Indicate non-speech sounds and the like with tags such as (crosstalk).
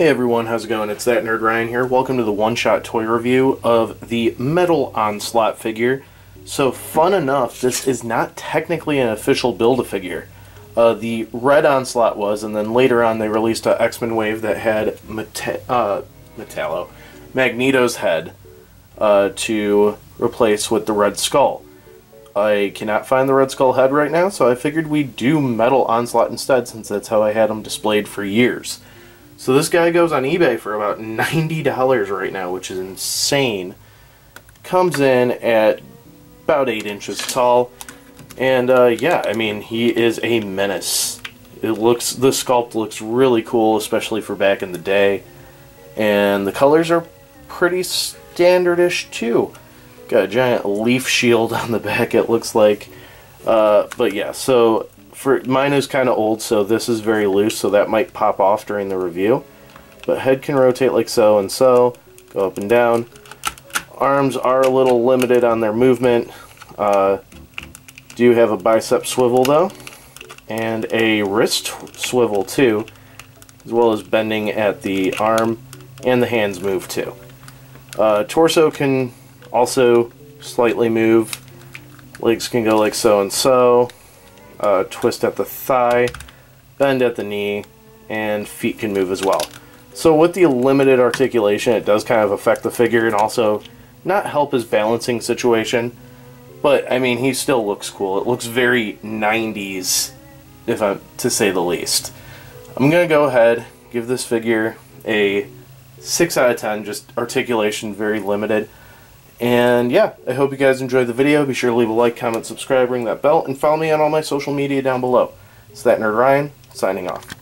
Hey everyone, how's it going? It's That Nerd Ryan here. Welcome to the one-shot toy review of the Metal Onslaught figure. So fun enough, this is not technically an official Build-A-Figure. Uh, the Red Onslaught was, and then later on they released an X-Men wave that had Meta uh, Metallo, Magneto's head uh, to replace with the Red Skull. I cannot find the Red Skull head right now, so I figured we'd do Metal Onslaught instead since that's how I had them displayed for years. So this guy goes on eBay for about $90 right now, which is insane. Comes in at about 8 inches tall. And uh, yeah, I mean, he is a menace. It looks, the sculpt looks really cool, especially for back in the day. And the colors are pretty standardish too. Got a giant leaf shield (laughs) on the back, it looks like. Uh, but yeah, so for mine is kind of old, so this is very loose, so that might pop off during the review. But head can rotate like so and so, go up and down. Arms are a little limited on their movement. Uh, do have a bicep swivel though, and a wrist swivel too, as well as bending at the arm, and the hands move too. Uh, torso can also slightly move. Legs can go like so and so uh, twist at the thigh, bend at the knee, and feet can move as well. So with the limited articulation, it does kind of affect the figure and also not help his balancing situation. But, I mean, he still looks cool. It looks very 90s, if I'm to say the least. I'm going to go ahead, give this figure a 6 out of 10, just articulation very limited. And yeah, I hope you guys enjoyed the video. Be sure to leave a like, comment, subscribe, ring that bell, and follow me on all my social media down below. It's That Nerd Ryan, signing off.